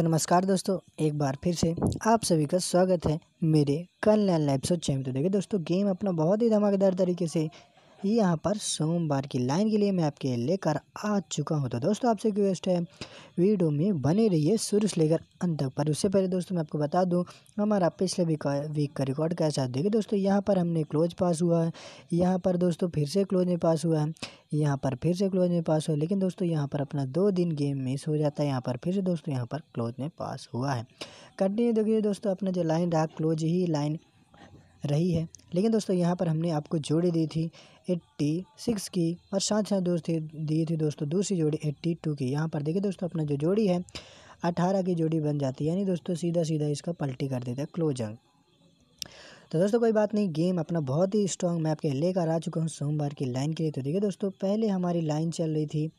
तो नमस्कार दोस्तों, एक बार फिर से आप सभी का स्वागत है मेरे कल्याण लाइफ सो चैनल तो देखिए दोस्तों गेम अपना बहुत ही धमाकेदार तरीके से यहाँ पर सोमवार की लाइन के लिए मैं आपके लेकर आ चुका हूँ। तो दोस्तों, आपसे रिक्वेस्ट है, वीडियो में बने रहिए, शुरू से लेकर अंत तक। पर उससे पहले दोस्तों, मैं आपको बता दूँ, हमारा पिछले वीक का रिकॉर्ड कैसा देखिए दोस्तों, यहाँ पर हमने क्लोज पास हुआ है। यहाँ पर दोस्तों, फिर से क्लोज में पास हुआ है। यहाँ पर फिर से क्लोज में पास हुआ लेकिन दोस्तों, यहाँ पर अपना दो दिन गेम मिस हो जाता है। यहाँ पर फिर से दोस्तों, यहाँ पर क्लोज में पास हुआ है। कंटिन्यू देखिए दोस्तों, अपना जो लाइन रहा क्लोज ही लाइन रही है। लेकिन दोस्तों, यहाँ पर हमने आपको जोड़ी दी थी एट्टी सिक्स की और साथ साथ दोस्त दी थी दोस्तों दूसरी जोड़ी एट्टी टू की। यहाँ पर देखिए दोस्तों, अपना जो जोड़ी है, अठारह की जोड़ी बन जाती है। यानी दोस्तों सीधा सीधा इसका पलटी कर देता है क्लोज अंक तो दोस्तों, कोई बात नहीं, गेम अपना बहुत ही स्ट्रॉन्ग मैं आपके लेकर आ चुका हूँ सोमवार की लाइन के लिए। तो देखिए दोस्तों, पहले हमारी लाइन चल रही थी,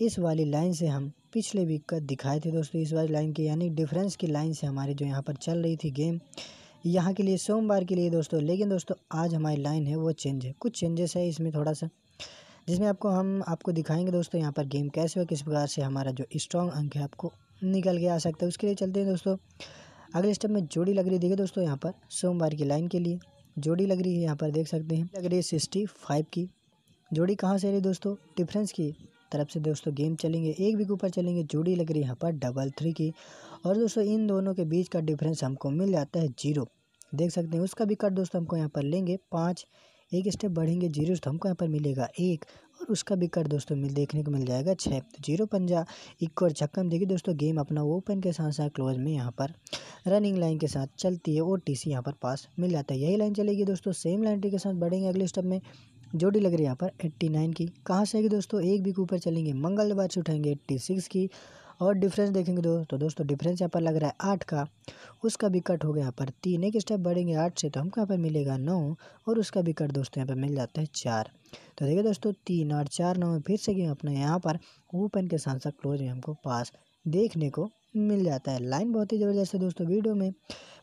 इस वाली लाइन से हम पिछले वीक का दिखाए थे दोस्तों, इस वाली लाइन की, यानी डिफरेंस की लाइन से हमारी जो यहाँ पर चल रही थी गेम यहाँ के लिए, सोमवार के लिए दोस्तों। लेकिन दोस्तों, आज हमारी लाइन है, वो चेंज है। कुछ चेंजेस है इसमें थोड़ा सा जिसमें आपको हम, आपको दिखाएँगे दोस्तों यहाँ पर गेम कैसे हो किस प्रकार से हमारा जो स्ट्रॉन्ग अंक है आपको निकल के आ सकता है। उसके लिए चलते हैं दोस्तों। अगले स्टेप में जोड़ी लग रही देखिए दोस्तों यहाँ पर, सोमवार की लाइन के लिए जोड़ी लग रही है। यहाँ पर देख सकते हैं, लग रही है सिक्सटी फाइव की। जोड़ी कहाँ से रही दोस्तों? डिफरेंस की। तरफ़ से दोस्तों गेम चलेंगे, एक भी ऊपर चलेंगे, जोड़ी लग रही है यहाँ पर डबल थ्री की। और दोस्तों इन दोनों के बीच का डिफरेंस हमको मिल जाता है ज़ीरो देख सकते हैं, उसका भी कट दोस्तों हमको यहाँ पर लेंगे, पाँच। एक स्टेप बढ़ेंगे ज़ीरो तो हमको यहाँ पर मिलेगा एक। और उसका भी कट दोस्तों मिल, देखने को मिल जाएगा छः। तो ज़ीरो पंजा, एक और छक्का में देखिए दोस्तों गेम अपना ओपन के साथ साथ क्लोज में यहाँ पर रनिंग लाइन के साथ चलती है और टी सी यहाँ पर पास मिल जाता है। यही लाइन चलेगी दोस्तों सेम लाइन के साथ बढ़ेंगे अगले स्टेप में। जोड़ी लग रही है यहाँ पर एट्टी नाइन की। कहाँ से आएगी दोस्तों? एक भी ऊपर चलेंगे, मंगलवार से उठाएँगे एट्टी सिक्स की। और डिफरेंस देखेंगे दो तो दोस्तों डिफरेंस यहाँ पर लग रहा है आठ का। उसका भी कट हो गया यहाँ पर तीन, एक स्टेप बढ़ेंगे आठ से तो हमको यहाँ पर मिलेगा नौ, और उसका भी कट दोस्तों यहाँ पर मिल जाता है चार। तो देखिए दोस्तों, तीन आठ चार, नौ फिर से गेम अपने यहाँ पर। ओपन के साथ साथ क्लोज में हमको पास देखने को मिल जाता है। लाइन बहुत ही ज़बरदस्त है दोस्तों, वीडियो में।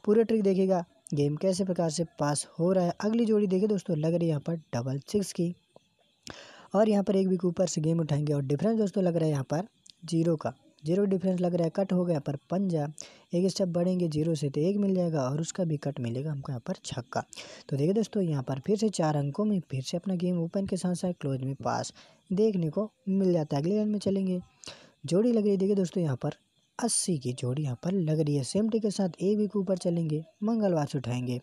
पूरे ट्रिक देखिएगा। गेम कैसे प्रकार से पास हो रहा है? अगली जोड़ी देखिए दोस्तों, लग रही है यहाँ पर डबल सिक्स की। और यहाँ पर एक भी ऊपर से गेम उठाएँगे और डिफरेंस दोस्तों लग रहा है यहाँ पर ज़ीरो का। ज़ीरो डिफरेंस लग रहा है कट हो गया पर पंजा। एक स्टेप बढ़ेंगे ज़ीरो से तो एक मिल जाएगा और उसका भी कट मिलेगा हमको यहाँ पर छक्का। तो देखिए दोस्तों, यहाँ पर फिर से चार अंकों में फिर से अपना गेम ओपन के साथ साथ क्लोज में पास देखने को मिल जाता है। अगले लाइन में चलेंगे। जोड़ी लग रही है, देखिए दोस्तों यहाँ पर अस्सी की जोड़ी यहाँ पर लग रही है। सेम टी के साथ एक के ऊपर चलेंगे, मंगलवार से उठाएँगे।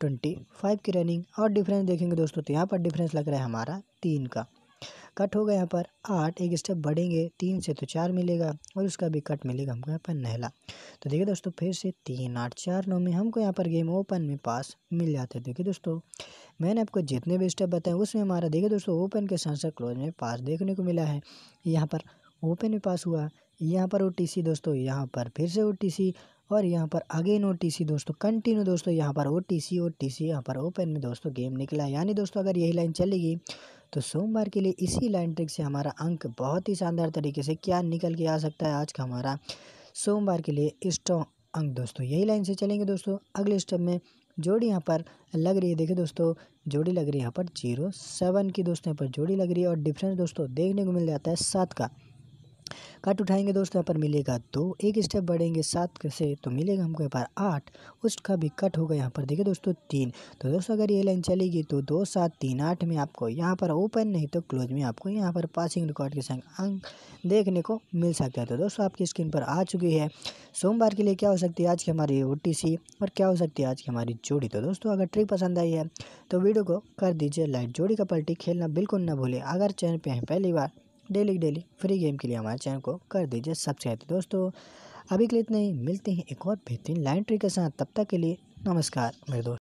ट्वेंटी फाइव की रनिंग, और डिफरेंस देखेंगे दोस्तों तो यहाँ पर डिफरेंस लग रहा है हमारा तीन का। कट होगा यहाँ पर आठ, एक स्टेप बढ़ेंगे, तीन से तो चार मिलेगा, और उसका भी कट मिलेगा हमको यहाँ पर नहला। तो देखिए दोस्तों फिर से तीन, आठ, चार, नौ में हमको यहाँ पर गेम ओपन में पास मिल जाते हैं। देखिए दोस्तों, मैंने आपको जितने भी स्टेप बताए उसमें हमारा, देखिए दोस्तों ओपन के साथ साथ क्लोज में पास देखने को मिला है। यहाँ पर ओपन में पास हुआ यहाँ पर ओ दोस्तों, यहाँ पर फिर से ओ और यहाँ पर अगेन ओ दोस्तों कंटिन्यू दोस्तों, यहाँ पर O T C O T C यहाँ पर ओपन में दोस्तों गेम निकला यानी दोस्तों, अगर यही लाइन चलेगी तो सोमवार के लिए इसी लाइन ट्रिक से हमारा अंक बहुत ही शानदार तरीके से क्या निकल के आ सकता है आज का हमारा सोमवार के लिए स्ट्रॉन्ग अंक दोस्तों। यही लाइन से चलेंगे दोस्तों। अगले स्टेप में जोड़ी यहाँ पर लग रही है। देखिए दोस्तों, जोड़ी लग रही है यहाँ पर ज़ीरो सेवन की दोस्तों, यहाँ पर जोड़ी लग रही है और डिफरेंस दोस्तों देखने को मिल जाता है सात का। कट उठाएँगे दोस्तों, यहाँ पर मिलेगा दो। एक स्टेप बढ़ेंगे सात से तो मिलेगा हमको यहाँ पर आठ। उसका भी कट होगा यहाँ पर। देखिए दोस्तों, तीन। तो दोस्तों, अगर ये लाइन चलेगी तो दो, सात, तीन, आठ में आपको यहाँ पर ओपन नहीं तो क्लोज में आपको यहाँ पर पासिंग रिकॉर्ड के संग अंक देखने को मिल सकता है। तो दोस्तों, आपकी स्क्रीन पर आ चुकी है। सोमवार के लिए क्या हो सकती है? आज की हमारी ओटीसी और क्या हो सकती है आज की हमारी जोड़ी? तो दोस्तों, अगर ट्रिक पसंद आई है तो वीडियो को कर दीजिए लाइक जोड़ी का पलटी खेलना बिल्कुल ना भूलें। अगर चैनल पे हैं पहली बार डेली डेली फ्री गेम के लिए हमारे चैनल को कर दीजिए सब्सक्राइब। दोस्तों, अभी के लिए इतना ही। मिलते हैं एक और बेहतरीन लाइन ट्री के साथ। तब तक के लिए नमस्कार मेरे दोस्त।